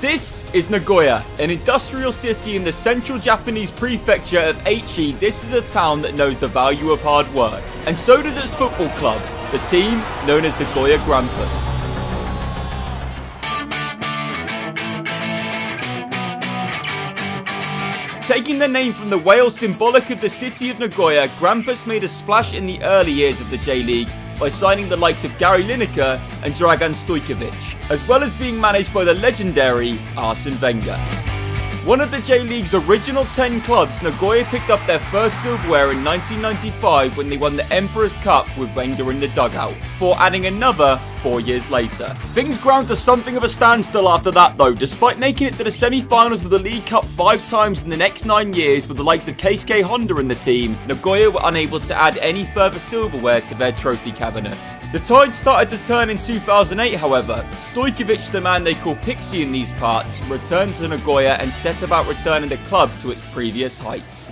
This is Nagoya, an industrial city in the central Japanese prefecture of Aichi. This is a town that knows the value of hard work. And so does its football club, the team known as the Nagoya Grampus. Taking their name from the whale symbolic of the city of Nagoya, Grampus made a splash in the early years of the J-League by signing the likes of Gary Lineker and Dragan Stojkovic, as well as being managed by the legendary Arsene Wenger. One of the J-League's original 10 clubs, Nagoya picked up their first silverware in 1995 when they won the Emperor's Cup with Wenger in the dugout, before adding another four years later. Things ground to something of a standstill after that though, despite making it to the semi-finals of the League Cup five times in the next nine years with the likes of Keisuke Honda in the team, Nagoya were unable to add any further silverware to their trophy cabinet. The tide started to turn in 2008 however. Stojkovic, the man they call Pixie in these parts, returned to Nagoya and set set about returning the club to its previous heights.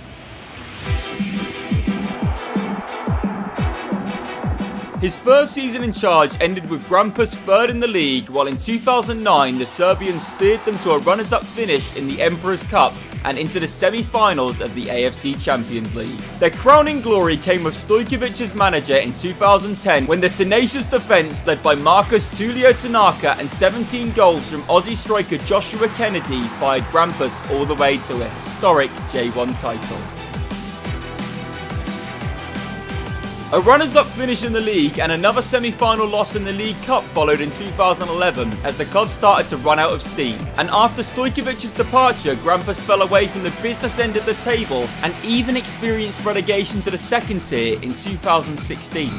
His first season in charge ended with Grampus third in the league, while in 2009 the Serbians steered them to a runners-up finish in the Emperor's Cup and into the semi-finals of the AFC Champions League. Their crowning glory came with Stojkovic's manager in 2010 when the tenacious defence led by Marcus Tulio Tanaka and 17 goals from Aussie striker Joshua Kennedy fired Grampus all the way to a historic J1 title. A runners-up finish in the league and another semi-final loss in the League Cup followed in 2011 as the club started to run out of steam. And after Stojkovic's departure, Grampus fell away from the business end of the table and even experienced relegation to the second tier in 2016.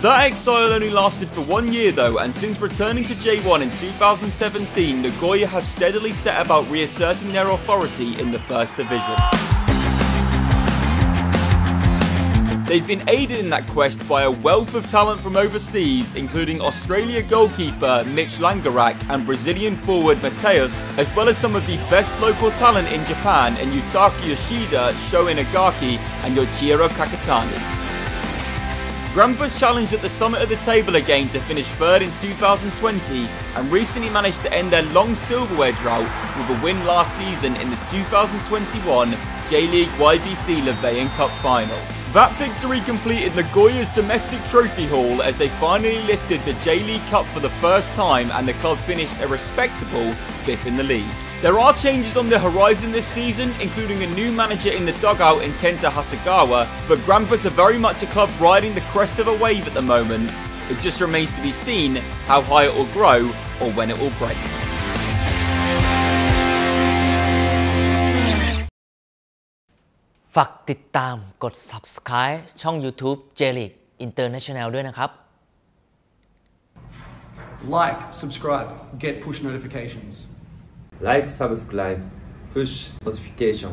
That exile only lasted for one year though, and since returning to J1 in 2017, Nagoya have steadily set about reasserting their authority in the first division. They've been aided in that quest by a wealth of talent from overseas, including Australia goalkeeper Mitch Langerak and Brazilian forward Mateus, as well as some of the best local talent in Japan in Yutaka Yoshida, Sho Inagaki, and Yoichiro Kakitani. Grampus challenged at the summit of the table again to finish third in 2020 and recently managed to end their long silverware drought with a win last season in the 2021 J-League YBC Levain Cup final. That victory completed Nagoya's domestic trophy haul as they finally lifted the J-League Cup for the first time and the club finished a respectable fifth in the league. There are changes on the horizon this season, including a new manager in the dugout in Kenta Hasegawa, but Grampus are very much a club riding the crest of a wave at the moment. It just remains to be seen how high it will grow or when it will break. ฝากติดตามกด subscribe ช่อง YouTube j l e a g International ด้วยนะครับ Like, subscribe, get push notifications. Like, subscribe, push notification